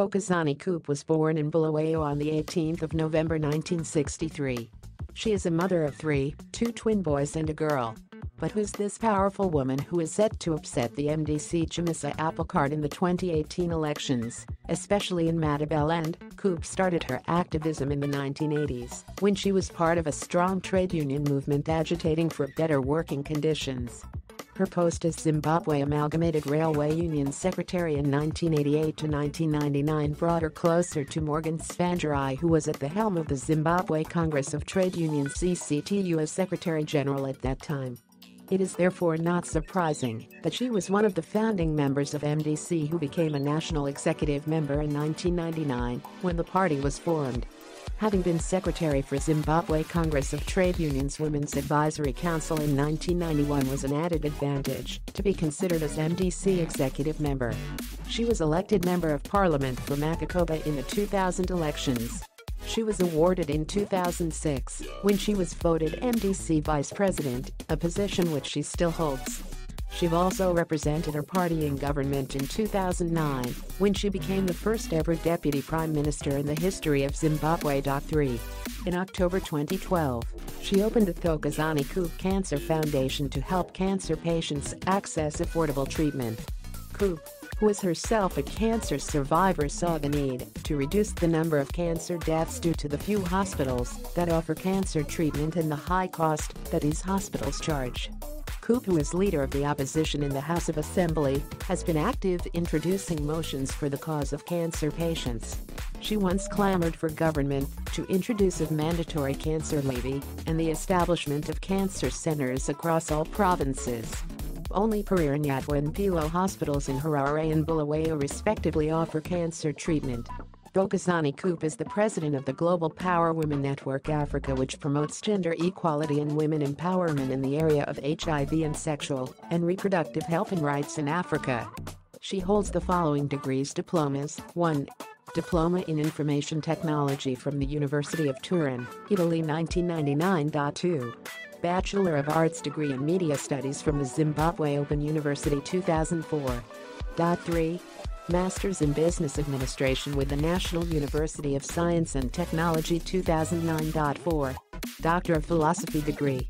Thokozani Khupe was born in Bulawayo on the 18th of November 1963. She is a mother of three, two twin boys and a girl. But who's this powerful woman who is set to upset the MDC Chamisa apple cart in the 2018 elections, especially in Matabeleland? Khupe started her activism in the 1980s when she was part of a strong trade union movement agitating for better working conditions. Her post as Zimbabwe Amalgamated Railway Union Secretary in 1988 to 1999 brought her closer to Morgan Tsvangirai who was at the helm of the Zimbabwe Congress of Trade Unions ZCTU as Secretary General at that time. It is therefore not surprising that she was one of the founding members of MDC who became a national executive member in 1999 when the party was formed. Having been secretary for Zimbabwe Congress of Trade Unions Women's Advisory Council in 1991 was an added advantage to be considered as MDC executive member. She was elected member of parliament for Makokoba in the 2000 elections she was awarded in 2006 when she was voted MDC Vice President, a position which she still holds. She also represented her party in government in 2009 when she became the first ever deputy prime minister in the history of Zimbabwe. 3. In October 2012, she opened the Thokozani Khupe Cancer Foundation to help cancer patients access affordable treatment. Khupe who is herself a cancer survivor saw the need to reduce the number of cancer deaths due to the few hospitals that offer cancer treatment and the high cost that these hospitals charge. Khupe, who is leader of the opposition in the House of Assembly, has been active introducing motions for the cause of cancer patients. She once clamored for government to introduce a mandatory cancer levy and the establishment of cancer centers across all provinces. Only Pereira and Mpilo hospitals in Harare and Bulawayo respectively offer cancer treatment. Thokozani Khupe is the president of the Global Power Women Network Africa which promotes gender equality and women empowerment in the area of HIV and sexual and reproductive health and rights in Africa. She holds the following degrees diplomas 1. Diploma in Information Technology from the University of Turin, Italy 1999. 2. Bachelor of Arts degree in Media Studies from the Zimbabwe Open University 2004. 3. Masters in Business Administration with the National University of Science and Technology 2009.4, Doctor of Philosophy degree.